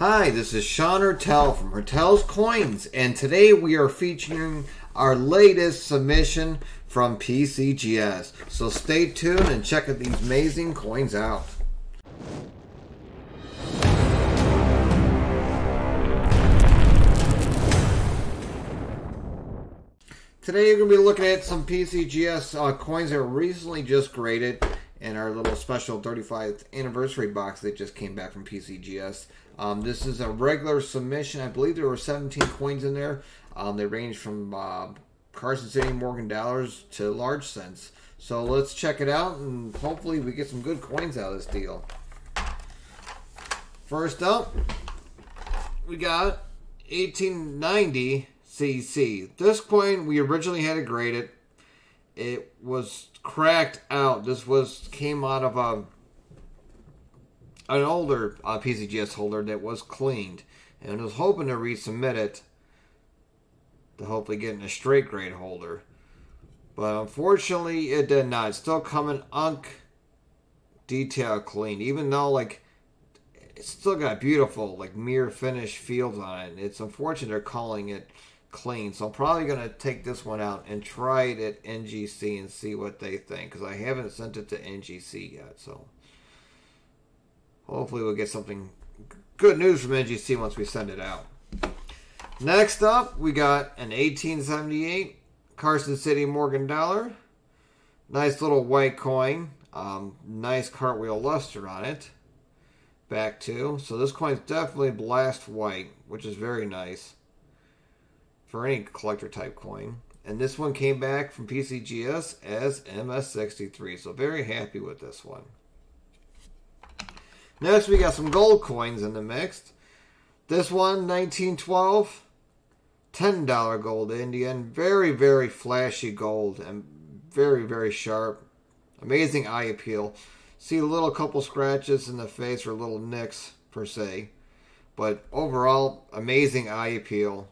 Hi, this is Sean Hertel from Hertel's Coins, and today we are featuring our latest submission from PCGS. So stay tuned and check out these amazing coins out. Today we're going to be looking at some PCGS uh, coins that were recently just graded in our little special 35th anniversary box that just came back from PCGS. Um, this is a regular submission. I believe there were 17 coins in there. Um, they range from uh, Carson City Morgan dollars to large cents. So let's check it out and hopefully we get some good coins out of this deal. First up, we got 1890 CC. This coin we originally had it graded. It was cracked out. This was came out of a an older uh, PCGS holder that was cleaned, and I was hoping to resubmit it to hopefully get in a straight grade holder. But unfortunately, it did not. It's still coming UNC detail clean, even though like it's still got beautiful like mirror finish fields on it. It's unfortunate they're calling it clean. So I'm probably going to take this one out and try it at NGC and see what they think because I haven't sent it to NGC yet. So hopefully we'll get something good news from NGC once we send it out. Next up, we got an 1878 Carson City Morgan dollar. Nice little white coin. Um, nice cartwheel luster on it. Back to. So this coin's definitely blast white, which is very nice for any collector type coin. And this one came back from PCGS as MS63. So very happy with this one. Next, we got some gold coins in the mix. This one, 1912, $10 gold Indian. Very, very flashy gold and very, very sharp. Amazing eye appeal. See a little couple scratches in the face or little nicks per se. But overall, amazing eye appeal.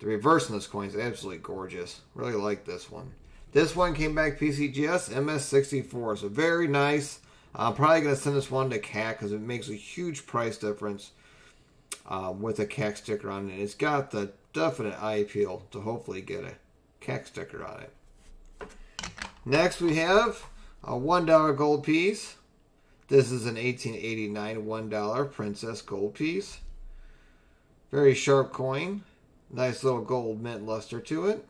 The reverse in this coin is absolutely gorgeous. Really like this one. This one came back PCGS MS64. So very nice. I'm probably going to send this one to CAC because it makes a huge price difference uh, with a CAC sticker on it. It's got the definite eye appeal to hopefully get a CAC sticker on it. Next we have a $1 gold piece. This is an 1889 $1 Princess gold piece. Very sharp coin. Nice little gold mint luster to it.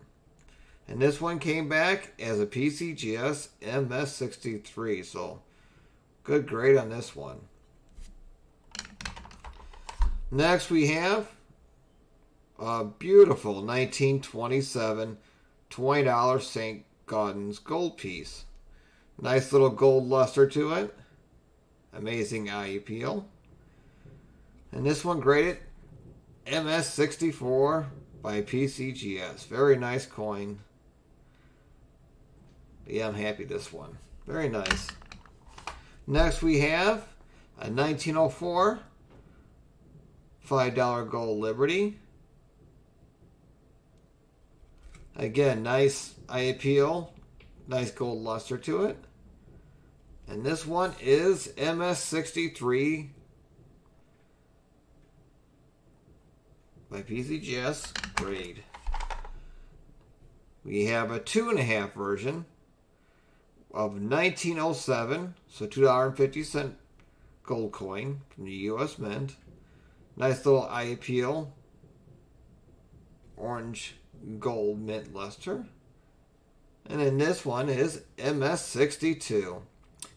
And this one came back as a PCGS MS63. So good grade on this one. Next we have a beautiful 1927 $20 St. Gaudens gold piece. Nice little gold luster to it. Amazing eye appeal. And this one graded MS64 by PCGS. Very nice coin. Yeah, I'm happy this one. Very nice. Next we have a 1904 $5 gold Liberty. Again, nice eye appeal. Nice gold luster to it. And this one is MS63 by PCGS grade. We have a two and a half version of 1907, so $2.50 gold coin from the U.S. Mint. Nice little eye appeal. Orange gold mint luster. And then this one is MS62.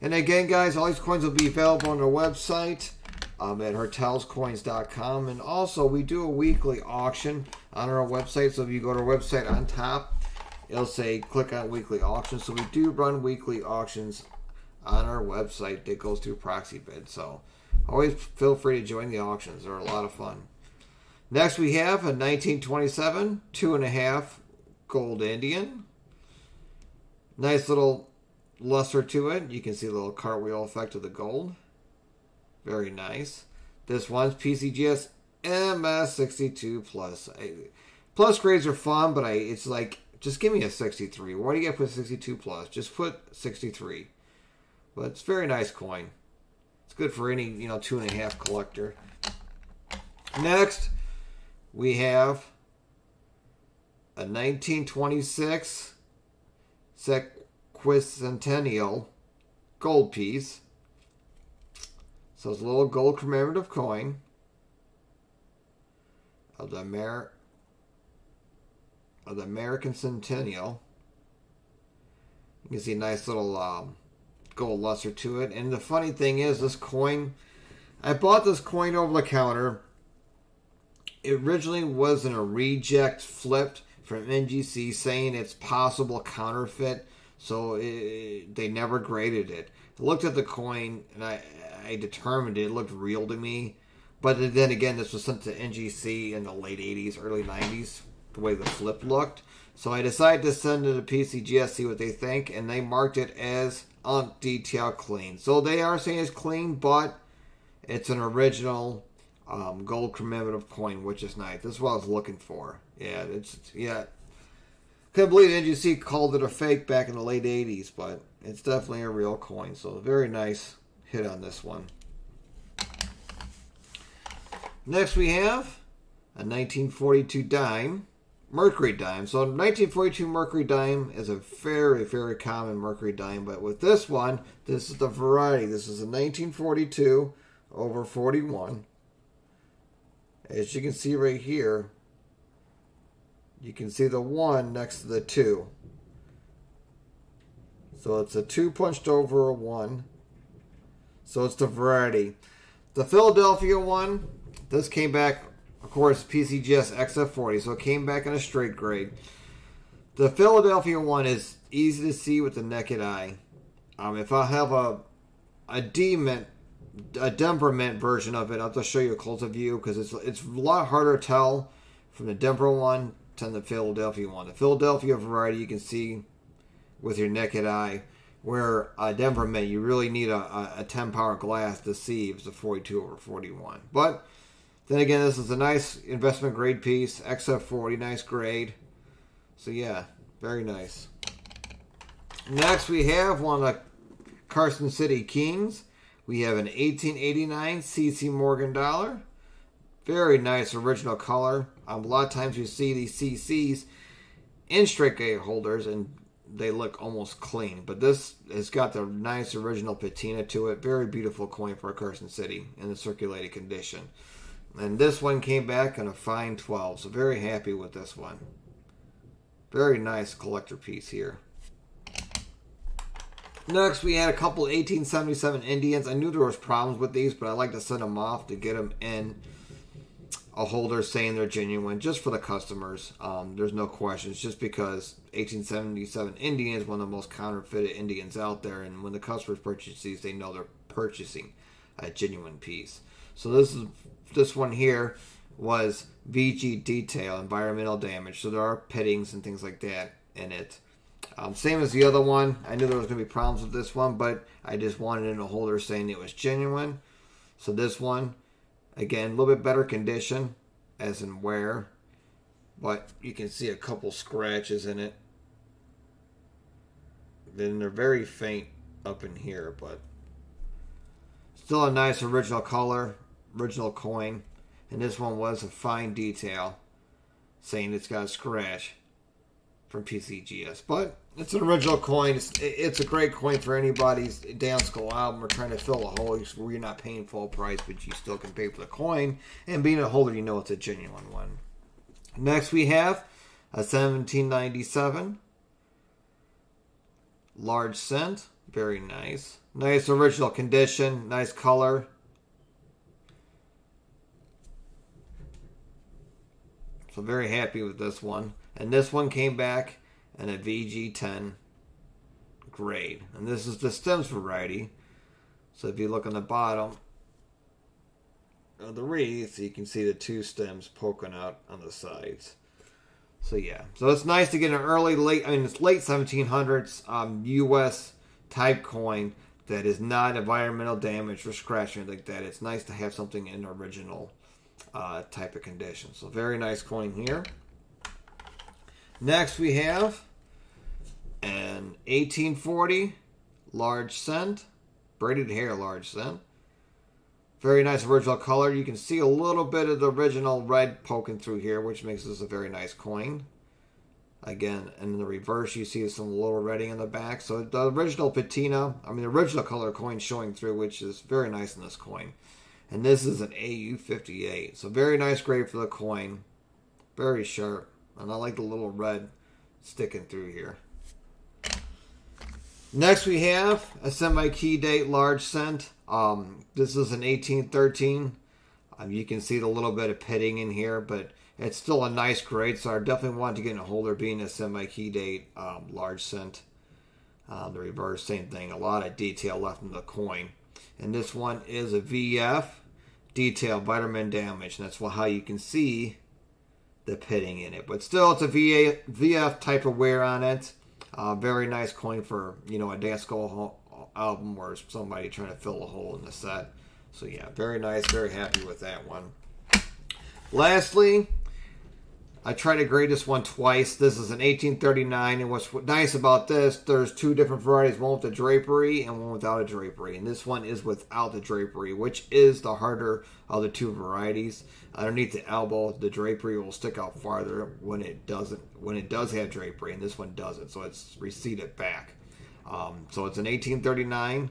And again, guys, all these coins will be available on our website um, at hertelscoins.com. And also, we do a weekly auction on our website. So if you go to our website on top, it'll say click on weekly auction. So we do run weekly auctions on our website that goes through Proxibid. So always feel free to join the auctions. They're a lot of fun. Next, we have a 1927 two and a half gold Indian. Nice little luster to it. You can see the little cartwheel effect of the gold. Very nice. This one's PCGS MS62 plus. plus grades are fun, but I it's like just give me a 63. Why do you to put 62 plus? Just put 63. But it's very nice coin. It's good for any you know two and a half collector. Next, we have a 1926 sesquicentennial gold piece. So it's a little gold commemorative coin of the Amer- of the American Centennial. You can see a nice little um, gold luster to it. And the funny thing is, this coin, I bought this coin over the counter. It originally was in a reject flipped from NGC saying it's possible counterfeit, so it, they never graded it. I looked at the coin and I, I determined it looked real to me. But then again, this was sent to NGC in the late 80s, early 90s, the way the flip looked. So I decided to send it to PCGS, see what they think, and they marked it as on detail clean. So they are saying it's clean, but it's an original um, gold commemorative coin, which is nice. This is what I was looking for. Yeah, it's yeah. Couldn't believe NGC called it a fake back in the late '80s, but it's definitely a real coin. So very nice hit on this one. Next, we have a 1942 dime, Mercury dime. So, 1942 Mercury dime is a very, very common Mercury dime, but with this one, this is the variety. This is a 1942 over 41. As you can see right here, you can see the one next to the two. So it's a two punched over a one. So it's the variety. The Philadelphia one, this came back, of course, PCGS XF40, so it came back in a straight grade. The Philadelphia one is easy to see with the naked eye. Um, if I have a a D mint, a Denver mint version of it, I'll just show you a close-up view because it's it's a lot harder to tell from the Denver one to the Philadelphia one. The Philadelphia variety you can see with your naked eye, where a Denver mint you really need a, a, a 10 power glass to see if it's a 42 over 41. But then again, this is a nice investment grade piece, XF40, nice grade. So yeah, very nice. Next, we have one of Carson City Kings. We have an 1889 CC Morgan dollar. Very nice original color. Um, a lot of times you see these CCs in straight gate holders and they look almost clean. But this has got the nice original patina to it. Very beautiful coin for Carson City in the circulated condition. And this one came back in a fine 12, so very happy with this one. Very nice collector piece here. Next, we had a couple 1877 Indians. I knew there was problems with these, but I like to send them off to get them in a holder saying they're genuine, just for the customers. Um, there's no questions, just because 1877 Indian is one of the most counterfeited Indians out there, and when the customers purchase these, they know they're purchasing a genuine piece. So this is this one here was VG detail, environmental damage. So there are pittings and things like that in it. Um, same as the other one. I knew there was going to be problems with this one, but I just wanted in a holder saying it was genuine. So this one, again, a little bit better condition, as in wear, but you can see a couple scratches in it. Then they're very faint up in here, but still a nice original color original coin, and this one was a fine detail, saying it's got a scratch from PCGS. But it's an original coin. It's, it's a great coin for anybody's Dansco album or trying to fill a hole where you're not paying full price, but you still can pay for the coin. And being a holder, you know it's a genuine one. Next, we have a 1797 large cent. Very nice. Nice original condition. Nice color. So very happy with this one. And this one came back in a VG10 grade. And this is the stems variety. So if you look on the bottom of the wreath, you can see the two stems poking out on the sides. So yeah, so it's nice to get an early, late, I mean, it's late 1700s um, U.S. type coin that is not environmental damage or scratching like that. It's nice to have something in original uh, type of condition. So very nice coin here. Next we have an 1840 large cent, braided hair large cent. Very nice original color. You can see a little bit of the original red poking through here, which makes this a very nice coin. Again, and in the reverse, you see some little redding in the back. So the original patina, I mean, the original color coin showing through, which is very nice in this coin. And this is an AU58. So very nice grade for the coin. Very sharp. And I like the little red sticking through here. Next we have a semi-key date large cent. Um, this is an 1813. Um, you can see the little bit of pitting in here, but it's still a nice grade. So I definitely want to get in a holder being a semi-key date um, large cent. Uh, the reverse, same thing. A lot of detail left in the coin. And this one is a VF detail vitamin damage. And that's how you can see the pitting in it. But still, it's a VA, VF type of wear on it. Uh, very nice coin for you know a Dansco album or somebody trying to fill a hole in the set. So yeah, very nice. Very happy with that one. Lastly, I tried to grade this one twice. This is an 1839, and what's nice about this, there's two different varieties, one with the drapery and one without a drapery. And this one is without the drapery, which is the harder of the two varieties. Underneath the elbow, the drapery will stick out farther when it doesn't, when it does have drapery, and this one doesn't, so it's receded back. Um, so it's an 1839,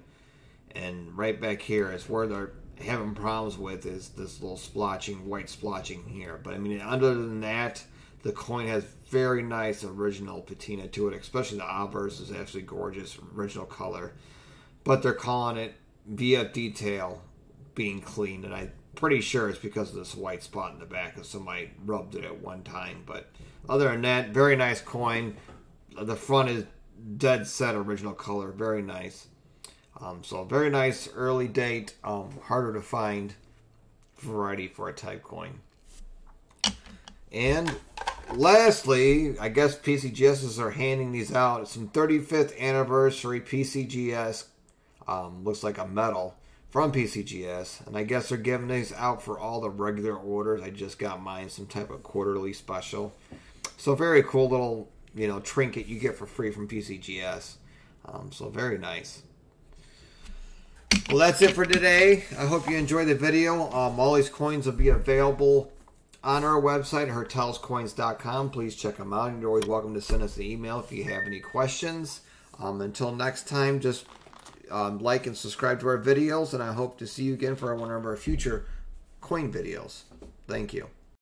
and right back here is where they're having problems with is this little splotching, white splotching here. But I mean, other than that, the coin has very nice original patina to it, especially the obverse is absolutely gorgeous, original color. But they're calling it VF detail being clean, and I'm pretty sure it's because of this white spot in the back, because somebody rubbed it at one time. But other than that, very nice coin. The front is dead set original color, very nice. Um, so very nice early date, um, harder to find variety for a type coin. And lastly, I guess PCGSs are handing these out. Some 35th anniversary PCGS. Um, looks like a medal from PCGS. And I guess they're giving these out for all the regular orders. I just got mine, some type of quarterly special. So very cool little, you know, trinket you get for free from PCGS. Um, so very nice. Well, that's it for today. I hope you enjoyed the video. Um, these coins will be available on our website, hertelscoins.com. Please check them out. You're always welcome to send us an email if you have any questions. Um, until next time, just um, like and subscribe to our videos. And I hope to see you again for one of our future coin videos. Thank you.